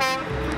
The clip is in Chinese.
嗯